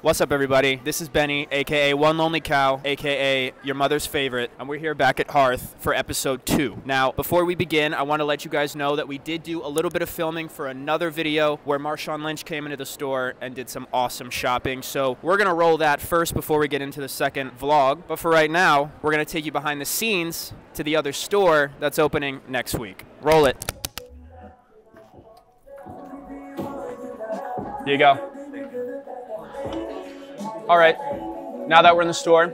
What's up, everybody? This is Benny, aka One Lonely Cow, aka your mother's favorite, and we're here back at Hearth for episode two. Now, before we begin, I want to let you guys know that we did do a little bit of filming for another video where Marshawn Lynch came into the store and did some awesome shopping. So we're gonna roll that first before we get into the second vlog. But for right now, we're gonna take you behind the scenes to the other store that's opening next week. Roll it. Here you go. All right, now that we're in the store,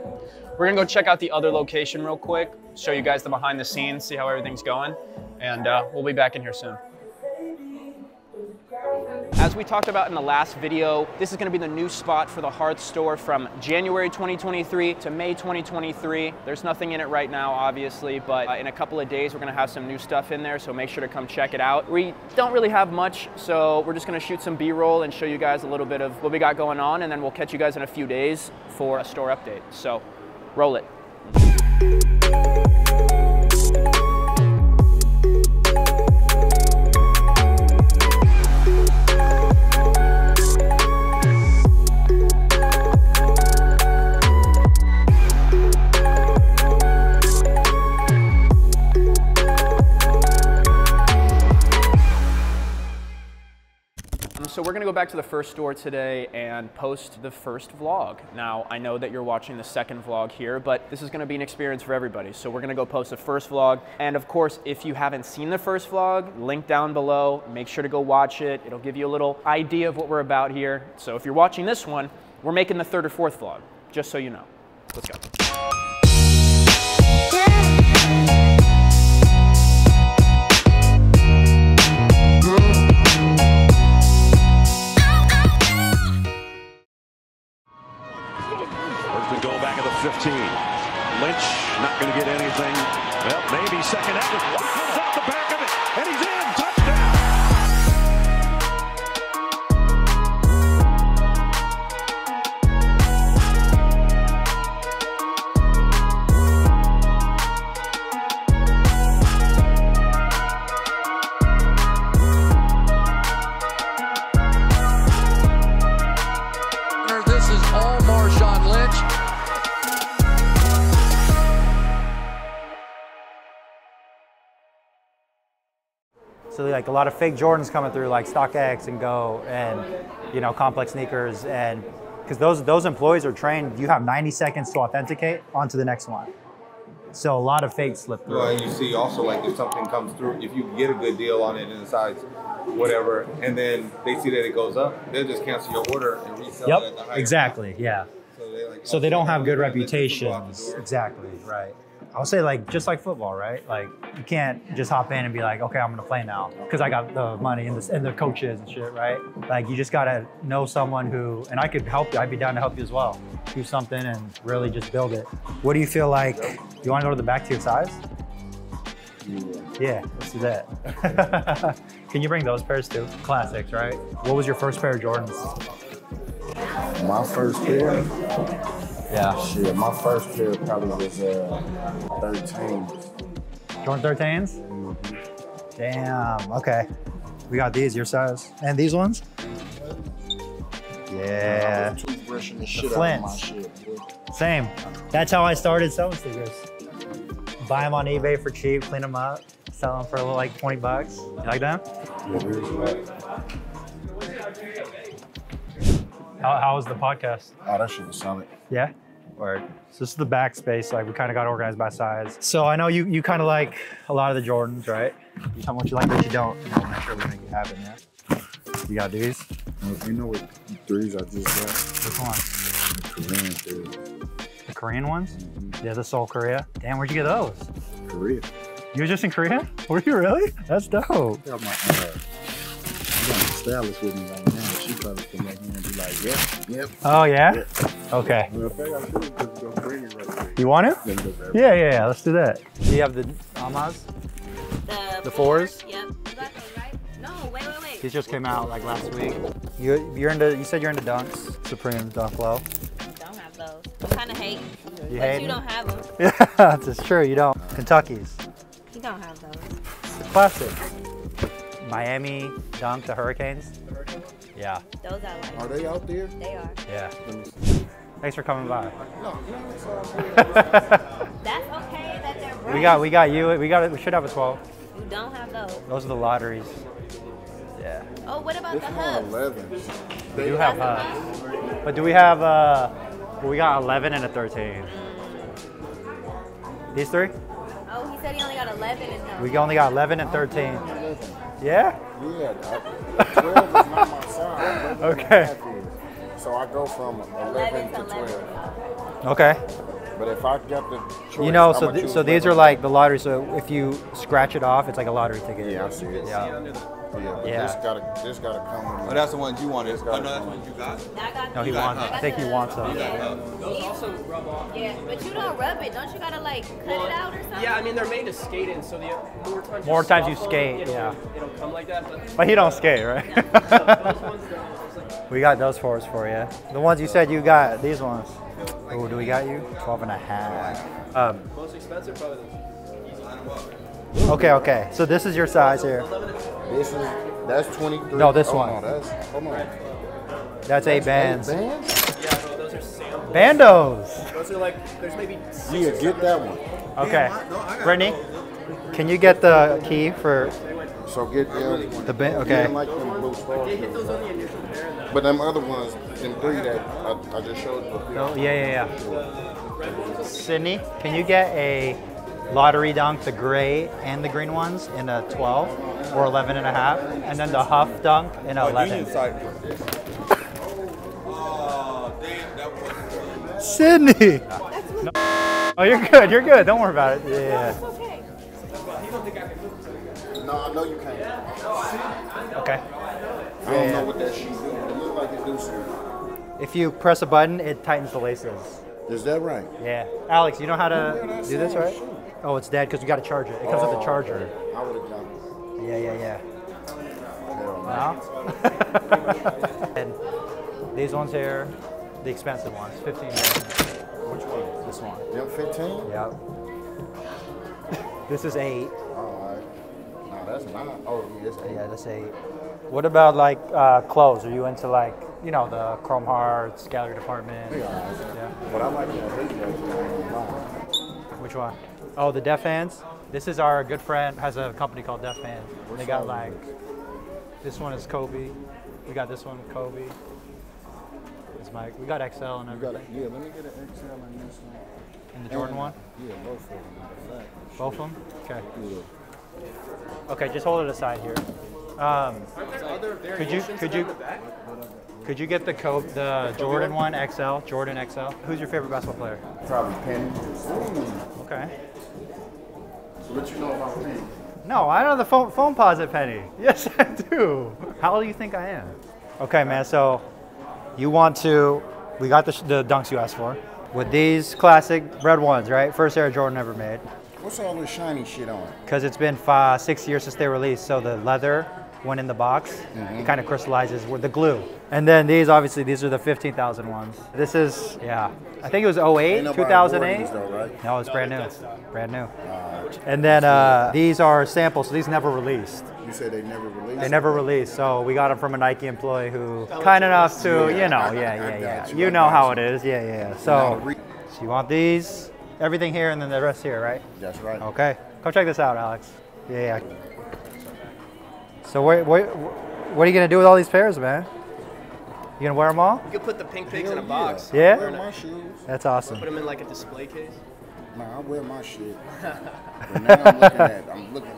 we're gonna go check out the other location real quick, show you guys the behind the scenes, see how everything's going, and uh, we'll be back in here soon. As we talked about in the last video, this is gonna be the new spot for the Hearth store from January 2023 to May 2023. There's nothing in it right now, obviously, but uh, in a couple of days, we're gonna have some new stuff in there, so make sure to come check it out. We don't really have much, so we're just gonna shoot some B-roll and show you guys a little bit of what we got going on, and then we'll catch you guys in a few days for a store update. So, roll it. Back to the first store today and post the first vlog. Now, I know that you're watching the second vlog here, but this is gonna be an experience for everybody. So we're gonna go post the first vlog. And of course, if you haven't seen the first vlog, link down below, make sure to go watch it. It'll give you a little idea of what we're about here. So if you're watching this one, we're making the third or fourth vlog, just so you know. Let's go. First and goal back at the 15. Lynch not going to get anything. Well, maybe second effort. Out the back of it, and he's in. So like a lot of fake Jordans coming through, like StockX and GOAT, and you know complex sneakers, and because those those employees are trained, you have 90 seconds to authenticate onto the next one. So a lot of fakes slip through. Well, and you see also like if something comes through, if you get a good deal on it the size, whatever, and then they see that it goes up, they'll just cancel your order and resell it at the Yep, higher. exactly. Yeah. So they, like, So they don't have good Let the people out the reputations. Exactly. Right. I'll say like just like football, right? Like you can't just hop in and be like, okay, I'm gonna play now because I got the money and the, and the coaches and shit, right? Like you just gotta know someone who, and I could help you. I'd be down to help you as well. Do something and really just build it. What do you feel like? Do you want to go to the back to your size? Yeah, let's do that. Can you bring those pairs too? Classics, right? What was your first pair of Jordans? My first pair, Yeah, shit, my first pair probably was uh, 13. Jordan 13s? Damn, okay. We got these, your size. And these ones? Yeah, toothbrushing the shit out of my Flints. shit. same. That's how I started selling sneakers. Buy them on eBay for cheap, clean them up, sell them for like 20 bucks. You like them? Yeah. How, how was the podcast? Oh, that shit was solid. Yeah? Or so this is the backspace. like we kind of got organized by size. So I know you you kind of like a lot of the Jordans, right? You tell me what you like, what you don't, and I'll make sure we make it happen, yeah? You got these? Uh, You know what threes I just got? Which one? The Korean threes. The Korean ones? Yeah, the Seoul Korea. Damn, where'd you get those? Korea. You were just in Korea? Were you really? That's dope. I got my, uh, I got my stylist with me right now. She probably come back here and be like, yep, yep. Oh yeah? Okay. Well, if I got to just go bring it right quick. You want to? Then go grab it. Yeah, yeah, yeah. Let's do that. Do you have the Amas? The, The fours? Yep. You got those, right? No, wait, wait, wait. These just came out like last week. You you're into you said you're into dunks, Supreme Dunk Low. Don't have those. I'm kind of hate. You but hate you 'em? don't have them. Yeah, that's true. You don't. Kentucky's You don't have those. classic. Miami Dunk the Hurricanes. Yeah, Those I like. Are they out there? They are. yeah. Let me see. Thanks for coming by. No, no, it's all good. That's okay that they're bright. we got we got you. We got we should have a 12. You don't have those. Those are the lotteries. Yeah. Oh, what about This the one hubs? 11. We do have uh, but do we have uh we got 11 and a 13. These three? Oh, he said he only got 11 in those. We only got 11 and 13. Yeah? Yeah, I, 12 is not my size. 11 and a Okay. So I go from 11 to 12. Okay. But if I get the choice, You know, so th- so these are like the lottery. So if you scratch it off, it's like a lottery ticket. Yeah, I see it. Yeah. Yeah, but Yeah. this gotta this gotta come with Oh, that's the ones you wanted. It's Oh, got- no, that's the ones you got. No, he wants. got I think he wants them. Yeah. Those also rub off. Yeah, but you don't rub it. Don't you gotta like cut it out or something? Yeah, I mean they're made to skate in, so the more times More you times you scuffle, skate, it'll, yeah. it'll come like that. But But he don't skate, right? those ones, they're just like we got those fours for you. The ones you said you got, these ones. Oh, do we got you? 12 and a half. Um, most expensive, probably. Okay, okay. So this is your size here. This is that's 23. No, this oh, one. No, that's hold on. That's eight bands. Eight bands? Yeah, bro, those are samples. Bandos. Those are like there's maybe six Yeah, get that one. Okay. Brittany, can you get the key for So get them. the band? Yeah, Okay. like them blue stars. Hit those on the initial pair But them other ones, them three that I, I just showed you. Oh, yeah, yeah, yeah. Sydney, can you get a lottery dunk, the gray and the green ones in a 12 or 11 and a half, and then the Huff dunk in a Oh, 11? Union side. Oh, damn, that. Sydney! Oh, you're good. You're good. Don't worry about it. Yeah. Okay. No, I know you can't. Okay. I don't know what that sheet do. It look like it do something. If you press a button, it tightens the laces. Is that right? Yeah. Alex, you know how to do this, right? Oh, it's dead because you got to charge it. It comes with a charger. I would have done it. Yeah, yeah, yeah. No. And these ones here, the expensive ones, 15 million. Which one? This one. Them 15? Yep. this is eight. All right. No, that's not. Oh, yeah, it's eight. Yeah, that's eight. What about like uh, clothes? Are you into like, you know, the Chrome Hearts, gallery department? They all right. Yeah. But I like that hoodie right there. I ain't gonna lie. Which one? Oh, the Def Hands. This is our good friend has a company called Def Hands. They got like this one is Kobe. We got this one Kobe. It's Mike. We got XL and You got everything. it. Yeah, let me get an XL in this one. And the Jordan And- one. Yeah, both of them. fact. Both of them. Okay. Yeah. Okay, just hold it aside here. Um, could you could you could you get the Kobe, the Jordan one XL, Jordan XL? Who's your favorite basketball player? Probably Penny. Mm. Okay. What you know about Penny? No, I don't know the phone, phone at Penny. Yes, I do. How old do you think I am? Okay, man. So you want to? We got the, the dunks you asked for with these classic red ones, right? First Air Jordan ever made. What's all this shiny shit on? Because it's been five, six years since they released, so the leather when in the box, Mm-hmm. it kind of crystallizes with the glue. And then these, obviously, these are the 15,000 ones. This is, yeah, I think it was 08, Ain't 2008. though, right? No, it's brand new, brand new. And then uh, these are samples, so these never released. You said they never released. They never released, so we got them from a Nike employee who kind enough to, Yeah, you know, yeah, yeah, yeah. you, You know how it is, yeah, yeah. yeah. So, so you want these, everything here, and then the rest here, right? That's right. Okay, come check this out, Alex. Yeah, yeah. So what, what, what are you gonna do with all these pairs, man? You gonna wear them all? You could put the pink pigs in a box. Yeah. Yeah? I wear my shoes. That's awesome. Put them in like a display case. Nah, I wear my shit. but now I'm looking at. I'm looking at.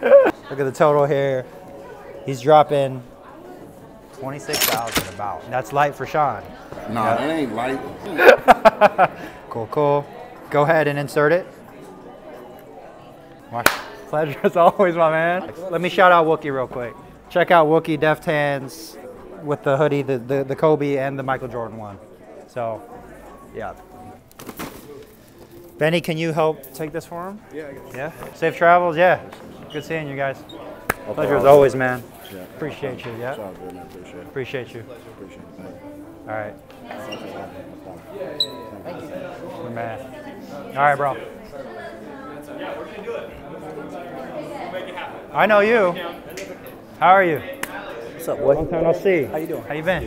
Look at the total here. He's dropping twenty-six thousand about. That's light for Sean. Nah, that ain't light. Cool, cool. Go ahead and insert it. My pleasure as always, my man. Let me shout out Wookie real quick. Check out Wookie Deft Hands with the hoodie, the, the, the Kobe and the Michael Jordan one. So, yeah. Benny, can you help take this for him? Yeah, Yeah. Safe travels. Yeah. Good seeing you guys. Pleasure as always, man. Yeah. Appreciate you. Yeah. all good, man. Appreciate it. Appreciate you. Appreciate it. Thank you. All right. Thank you. Good man. All right, bro. I know you. How are you? What's up, boy? Long time no see. How you doing? How you been?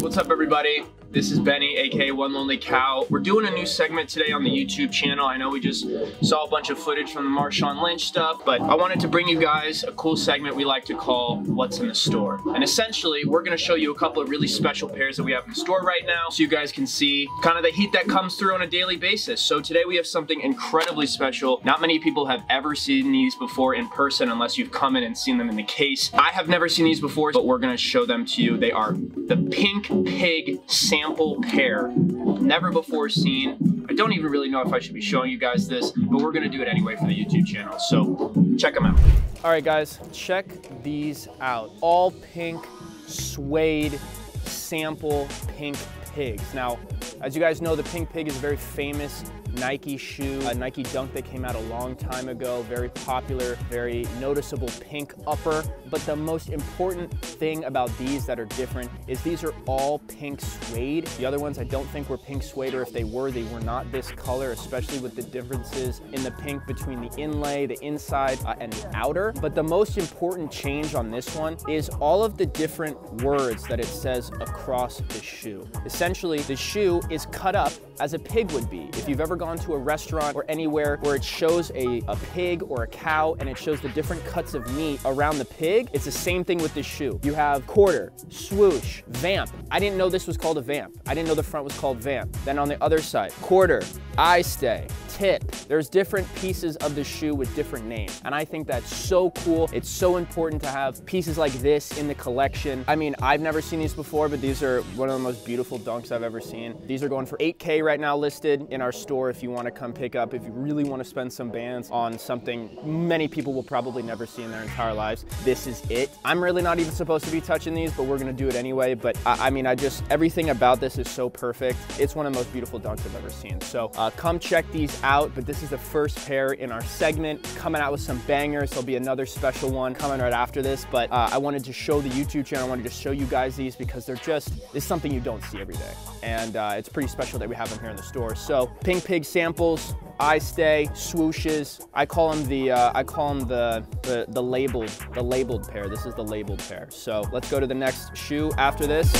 What's up, everybody? This is Benny, aka One Lonely Cow. We're doing a new segment today on the YouTube channel. I know we just saw a bunch of footage from the Marshawn Lynch stuff, but I wanted to bring you guys a cool segment we like to call What's in the Store. And essentially, we're gonna show you a couple of really special pairs that we have in store right now so you guys can see kind of the heat that comes through on a daily basis. So today we have something incredibly special. Not many people have ever seen these before in person unless you've come in and seen them in the case. I have never seen these before, but we're gonna show them to you. They are the Pink Pig sample pair. Never before seen. I don't even really know if I should be showing you guys this, but we're gonna do it anyway for the YouTube channel. So check them out. All right, guys, check these out. All pink suede sample pink pigs. Now, as you guys know, the pink pig is a very famous Nike shoe, a Nike Dunk that came out a long time ago, very popular, very noticeable pink upper. But the most important thing about these that are different is these are all pink suede. The other ones I don't think were pink suede, or if they were, they were not this color, especially with the differences in the pink between the inlay, the inside, uh, and the outer. But the most important change on this one is all of the different words that it says across the shoe. Essentially, the shoe is cut up as a pig would be. If you've ever gone to a restaurant or anywhere where it shows a, a pig or a cow and it shows the different cuts of meat around the pig, it's the same thing with this shoe. You have quarter, swoosh, vamp. I didn't know this was called a vamp. I didn't know the front was called vamp. Then on the other side, quarter, eye stay, tip. There's different pieces of the shoe with different names. And I think that's so cool. It's so important to have pieces like this in the collection. I mean, I've never seen these before, but these are one of the most beautiful dunks I've ever seen. These are going for 8K right now listed in our store if you want to come pick up. If you really want to spend some bands on something many people will probably never see in their entire lives, this is it. I'm really not even supposed to be touching these, but we're gonna do it anyway. But I, I mean, I just, everything about this is so perfect. It's one of the most beautiful dunks I've ever seen. So uh, come check these out, but this is the first pair in our segment, coming out with some bangers. There'll be another special one coming right after this, but uh, I wanted to show the YouTube channel, I wanted to show you guys these because they're just, it's something you don't see every day. And uh, it's pretty special that we have them here in the store. So Pink Pig samples, eyestay, swooshes. I call them the uh, I call them the, the the labeled the labeled pair. This is the labeled pair. So let's go to the next shoe after this.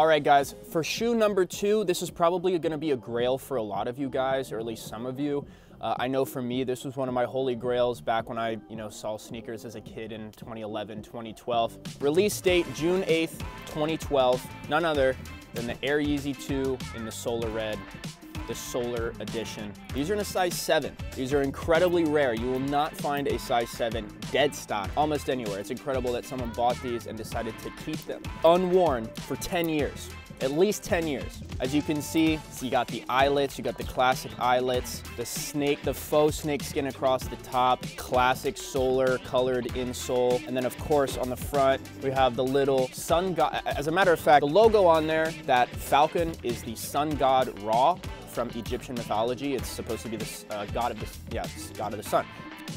All right, guys, for shoe number two, this is probably gonna be a grail for a lot of you guys, or at least some of you. Uh, I know for me, this was one of my holy grails back when I, you know, saw sneakers as a kid in 2011, 2012. Release date, June 8th, 2012. None other than the Air Yeezy 2 in the Solar Red, the Solar Edition. These are in a size 7. These are incredibly rare. You will not find a size 7 dead stock almost anywhere. It's incredible that someone bought these and decided to keep them unworn for 10 years at least 10 years. As you can see, you got the eyelets, you got the classic eyelets, the snake, the faux snake skin across the top, classic solar colored insole. And then of course on the front, we have the little sun god. As a matter of fact, the logo on there, that falcon is the sun god Ra from Egyptian mythology. It's supposed to be the uh, god of the, yeah, god of the sun.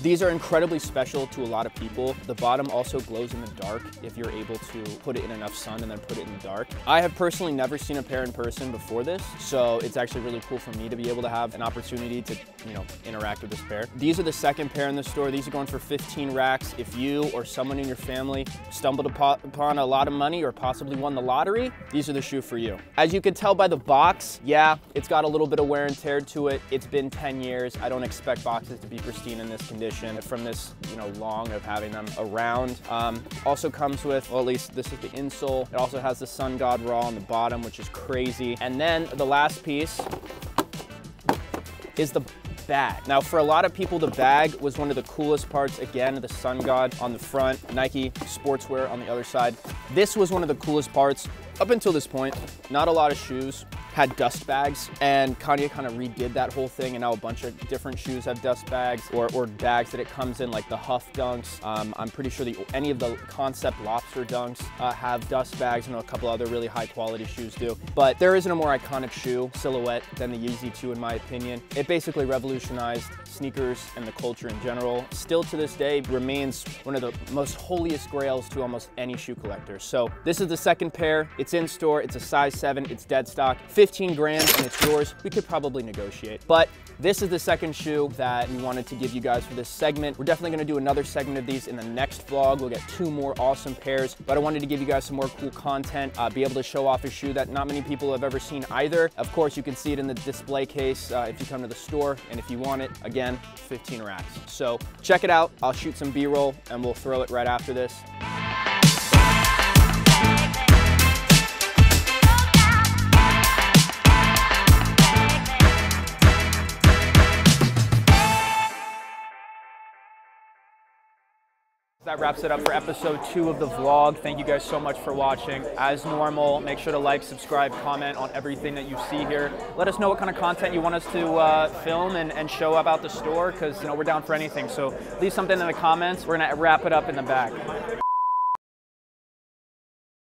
These are incredibly special to a lot of people. The bottom also glows in the dark if you're able to put it in enough sun and then put it in the dark. I have personally never seen a pair in person before this, so it's actually really cool for me to be able to have an opportunity to, you know, interact with this pair. These are the second pair in the store. These are going for 15 racks. If you or someone in your family stumbled upon a lot of money or possibly won the lottery, these are the shoe for you. As you can tell by the box, yeah, it's got a little bit of wear and tear to it. It's been 10 years. I don't expect boxes to be pristine in this condition from this, you know, long of having them around. Um, also comes with, well, at least this is the insole. It also has the Sun God Ra on the bottom, which is crazy. And then the last piece is the bag. Now, for a lot of people, the bag was one of the coolest parts. Again, the Sun God on the front, Nike sportswear on the other side. This was one of the coolest parts up until this point. Not a lot of shoes had dust bags, and Kanye kind of redid that whole thing, and now a bunch of different shoes have dust bags or, or bags that it comes in, like the Huff Dunks. Um, I'm pretty sure the, any of the Concept Lobster Dunks uh, have dust bags. and a couple other really high quality shoes do, but there isn't a more iconic shoe silhouette than the Yeezy 2 in my opinion. It basically revolutionized sneakers and the culture in general. Still to this day remains one of the most holiest grails to almost any shoe collector. So this is the second pair. It's in store. It's a size seven. It's dead stock. 15 grand and it's yours. We could probably negotiate, but this is the second shoe that we wanted to give you guys for this segment. We're definitely gonna do another segment of these in the next vlog. We'll get two more awesome pairs, but I wanted to give you guys some more cool content, uh, be able to show off a shoe that not many people have ever seen either. Of course, you can see it in the display case uh, if you come to the store, and if you want it, again, 15 racks. So check it out. I'll shoot some B-roll and we'll throw it right after this. That wraps it up for episode two of the vlog. Thank you guys so much for watching. As normal, make sure to like, subscribe, comment on everything that you see here. Let us know what kind of content you want us to uh, film and, and show about the store because you know we're down for anything. So leave something in the comments. We're gonna wrap it up in the back.